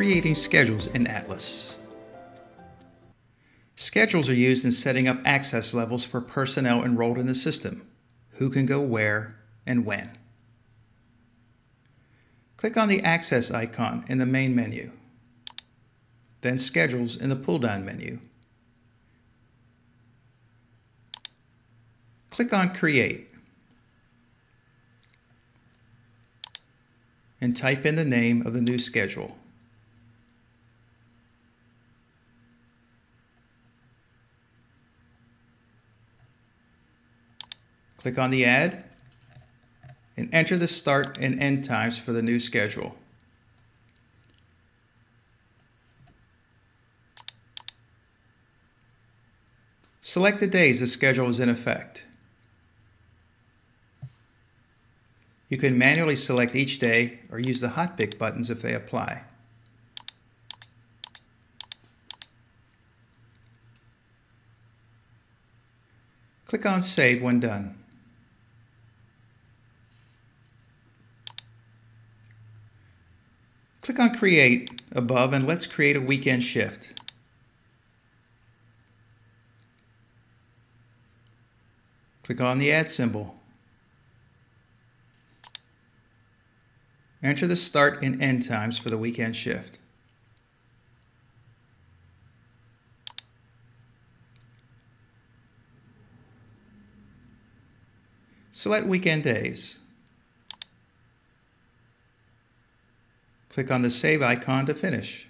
creating schedules in Atlas. Schedules are used in setting up access levels for personnel enrolled in the system, who can go where and when. Click on the Access icon in the main menu, then Schedules in the pull-down menu. Click on Create and type in the name of the new schedule. Click on the add and enter the start and end times for the new schedule. Select the days the schedule is in effect. You can manually select each day or use the hotpick buttons if they apply. Click on Save when done. Click on Create above and let's create a weekend shift. Click on the add symbol. Enter the start and end times for the weekend shift. Select weekend days. Click on the Save icon to finish.